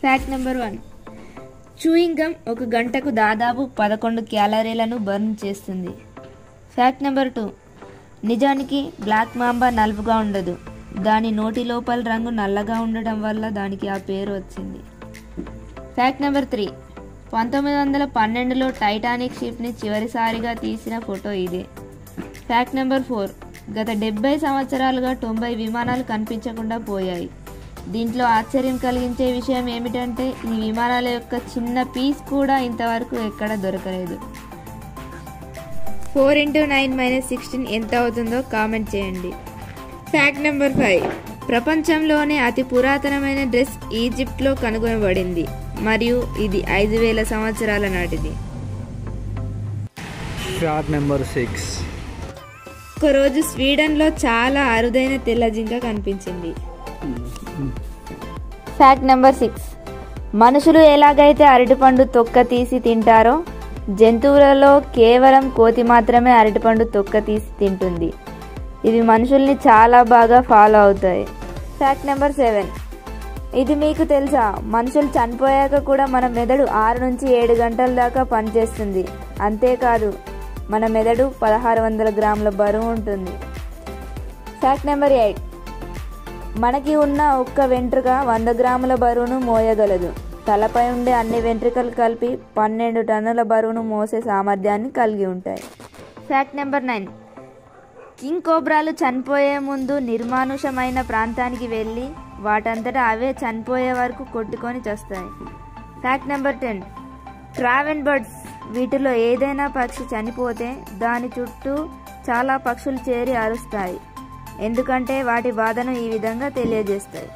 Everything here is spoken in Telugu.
Fact number one. Chewing gum ఒక గంటకు దాదాపు పదకొండు క్యాలరీలను బర్న్ చేస్తుంది. Fact number two. నిజానికి బ్లాక్ మాంబా నలుపుగా ఉండదు. దాని నోటి లోపల రంగు నల్లగా ఉండటం వల్ల దానికి ఆ పేరు వచ్చింది. Fact number three. పంతొమ్మిది వందల పన్నెండులో టైటానిక్ షిప్ని చివరిసారిగా తీసిన ఫోటో ఇదే. Fact number four. గత డెబ్బై సంవత్సరాలుగా తొంభై విమానాలు కనిపించకుండా పోయాయి. దీంట్లో ఆశ్చర్యం కలిగించే విషయం ఏమిటంటే ఈ విమానాల యొక్క చిన్న పీస్ కూడా ఇంతవరకు ఎక్కడ దొరకలేదు. Four into nine minus sixteen ఎంత అవుతుందో కామెంట్ చేయండి. Fact number five. ప్రపంచంలోనే అతి పురాతనమైన డ్రెస్ ఈజిప్ట్లో కనుగొనబడింది. మరియు ఇది ఐదు వేల సంవత్సరాల నాటిది. Fact number six. ఒకరోజు స్వీడన్లో చాలా అరుదైన తెల్ల జింక కనిపించింది. ఫ్యాక్ట్ నెంబర్ సిక్స్ మనుషులు ఎలాగైతే అరటిపండు తొక్క తీసి తింటారో జంతువులలో కేవలం కోతి మాత్రమే అరటిపండు తొక్క తీసి తింటుంది. ఇవి మనుషుల్ని చాలా బాగా ఫాలో అవుతాయి. ఫ్యాక్ట్ నెంబర్ సెవెన్ ఇది మీకు తెలుసా? మనుషులు చనిపోయాక కూడా మన మెదడు ఆరు నుంచి ఏడు గంటల దాకా పనిచేస్తుంది. అంతేకాదు మన మెదడు పదహారు వందల గ్రాముల బరువు ఉంటుంది. ఫ్యాక్ట్ నెంబర్ ఎయిట్ మనకి ఉన్న ఒక్క వెంట్రుక వంద గ్రాముల బరువును మోయగలదు. తలపై ఉండే అన్ని వెంట్రుకలు కలిపి పన్నెండు టన్నుల బరువును మోసే సామర్థ్యాన్ని కలిగి ఉంటాయి. Fact number nine. కింగ్ కోబ్రాలు చనిపోయే ముందు నిర్మానుషమైన ప్రాంతానికి వెళ్ళి వాటంతటా అవే చనిపోయే వరకు కొట్టుకొని చస్తాయి. Fact number ten. ట్రావెన్ బర్డ్స్ వీటిలో ఏదైనా పక్షి చనిపోతే దాని చుట్టూ చాలా పక్షులు చేరి అరుస్తాయి. ఎందుకంటే వాటి బాధను ఈ విధంగా తెలియజేస్తాయి